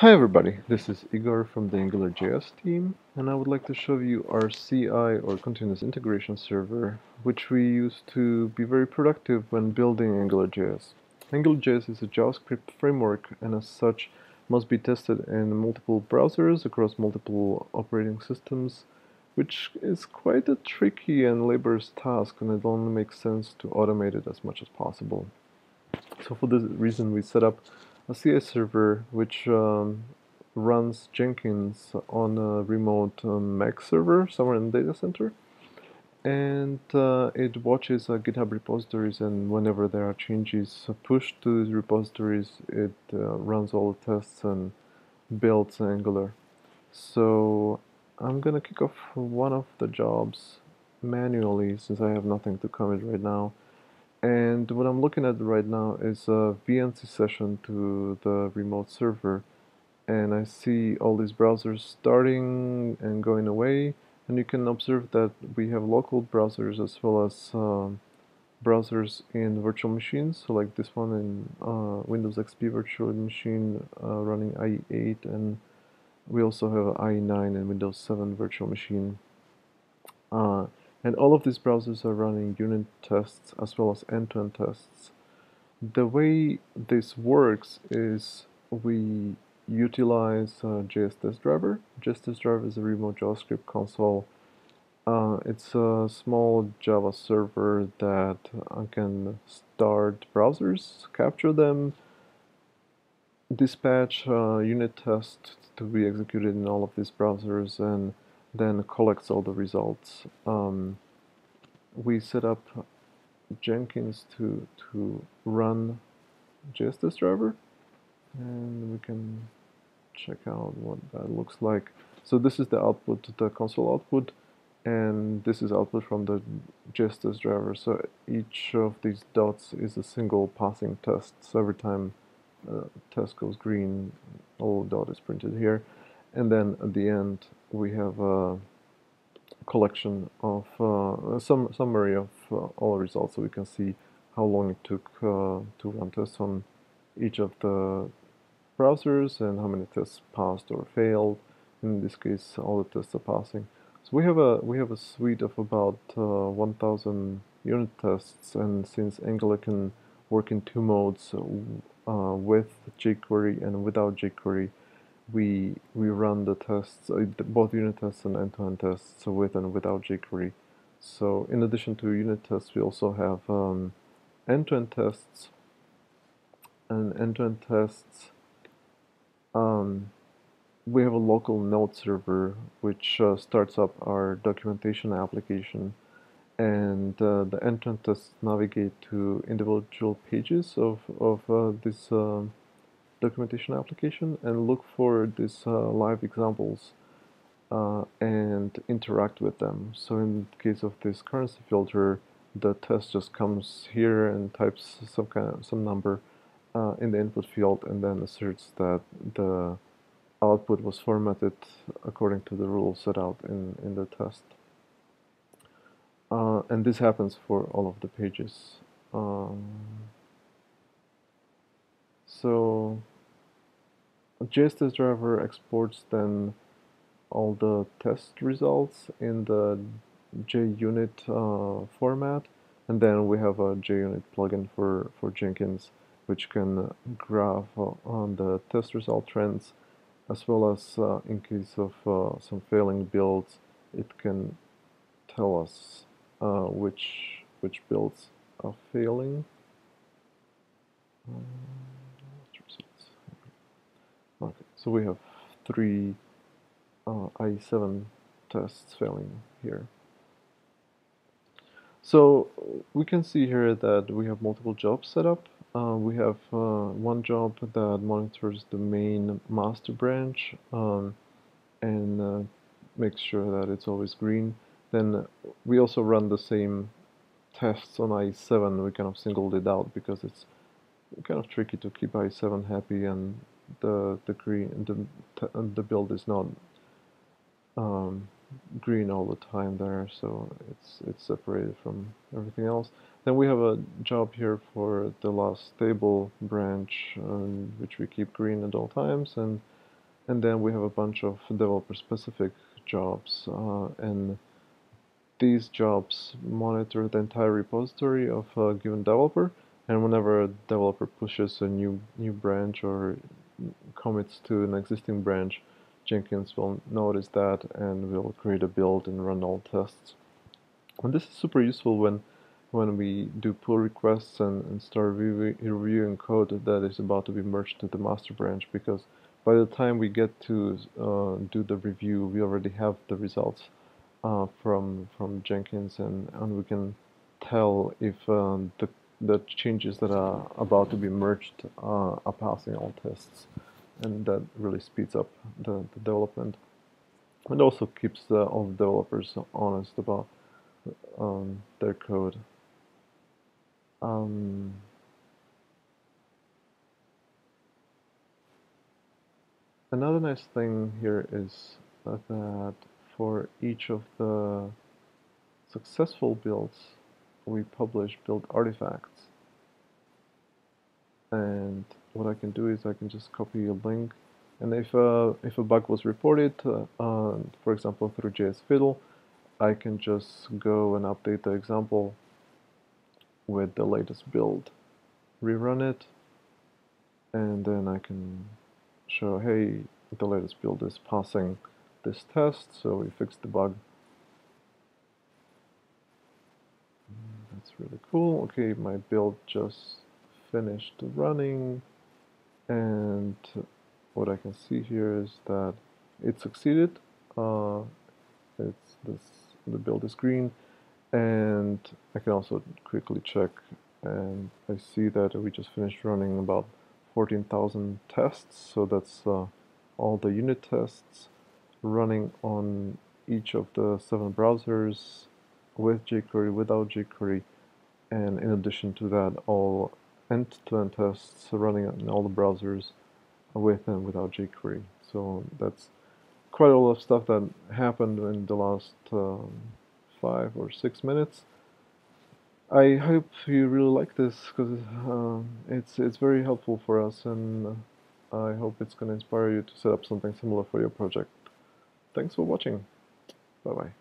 Hi everybody, this is Igor from the AngularJS team and I would like to show you our CI or Continuous Integration Server which we use to be very productive when building AngularJS. AngularJS is a JavaScript framework and as such must be tested in multiple browsers across multiple operating systems which is quite a tricky and laborious task and it only makes sense to automate it as much as possible. So for this reason we set up a CI server which um, runs Jenkins on a remote um, Mac server somewhere in the data center and uh, it watches uh, GitHub repositories and whenever there are changes pushed to these repositories it uh, runs all the tests and builds Angular. So I'm gonna kick off one of the jobs manually since I have nothing to commit right now and what I'm looking at right now is a VNC session to the remote server. And I see all these browsers starting and going away. And you can observe that we have local browsers as well as um, browsers in virtual machines. So like this one in uh, Windows XP virtual machine uh, running IE8 and we also have IE9 and Windows 7 virtual machine. Uh, and all of these browsers are running unit tests as well as end-to-end -end tests. The way this works is we utilize uh, JS Test Driver. JS Test Driver is a remote JavaScript console. Uh, it's a small Java server that uh, can start browsers, capture them, dispatch uh, unit tests to be executed in all of these browsers, and then collects all the results. Um, we set up Jenkins to, to run JS test driver and we can check out what that looks like. So this is the output, the console output, and this is output from the test driver. So each of these dots is a single passing test. So every time uh, test goes green, all dot is printed here. And then at the end, we have a collection of uh, some summary of uh, all results so we can see how long it took uh, to run tests on each of the browsers and how many tests passed or failed. In this case, all the tests are passing. So we have a we have a suite of about uh, 1,000 unit tests, and since Angular can work in two modes, uh, with jQuery and without jQuery, we we run the tests, uh, both unit tests and end-to-end -end tests with and without jQuery. So in addition to unit tests, we also have um, end-to-end -end tests. And end-to-end -end tests, um, we have a local node server which uh, starts up our documentation application and uh, the end-to-end tests navigate to individual pages of, of uh, this um, documentation application and look for these uh, live examples uh, and interact with them. So in case of this currency filter, the test just comes here and types some kind of some number uh, in the input field and then asserts that the output was formatted according to the rules set out in, in the test. Uh, and this happens for all of the pages. Um, so JS test driver exports then all the test results in the JUnit uh, format and then we have a JUnit plugin for, for Jenkins which can graph uh, on the test result trends as well as uh, in case of uh, some failing builds it can tell us uh, which which builds are failing. Um, so we have three uh, IE7 tests failing here. So we can see here that we have multiple jobs set up. Uh, we have uh, one job that monitors the main master branch um, and uh, makes sure that it's always green. Then we also run the same tests on IE7. We kind of singled it out because it's kind of tricky to keep IE7 happy and the the green the the build is not um, green all the time there so it's it's separated from everything else. Then we have a job here for the last stable branch um, which we keep green at all times and and then we have a bunch of developer-specific jobs, uh, and these jobs monitor the entire repository of a given developer, and whenever a developer pushes a new new branch or commits to an existing branch, Jenkins will notice that and will create a build and run all tests. And this is super useful when when we do pull requests and, and start reviewing code that is about to be merged to the master branch because by the time we get to uh, do the review, we already have the results uh, from from Jenkins, and and we can tell if uh, the the changes that are about to be merged uh, are passing all tests, and that really speeds up the, the development. And also keeps all the developers honest about um, their code. Um, Another nice thing here is that for each of the successful builds, we publish build artifacts. And what I can do is I can just copy a link. And if, uh, if a bug was reported, uh, for example, through JS Fiddle, I can just go and update the example with the latest build. Rerun it, and then I can show, hey, the latest build is passing this test, so we fixed the bug. Really cool. Okay, my build just finished running, and what I can see here is that it succeeded. Uh, it's this the build is green, and I can also quickly check, and I see that we just finished running about 14,000 tests, so that's uh, all the unit tests running on each of the seven browsers with jQuery, without jQuery, and in addition to that, all end-to-end -end tests running in all the browsers with and without jQuery. So that's quite a lot of stuff that happened in the last um, five or six minutes. I hope you really like this because um, it's it's very helpful for us and I hope it's going to inspire you to set up something similar for your project. Thanks for watching. Bye bye.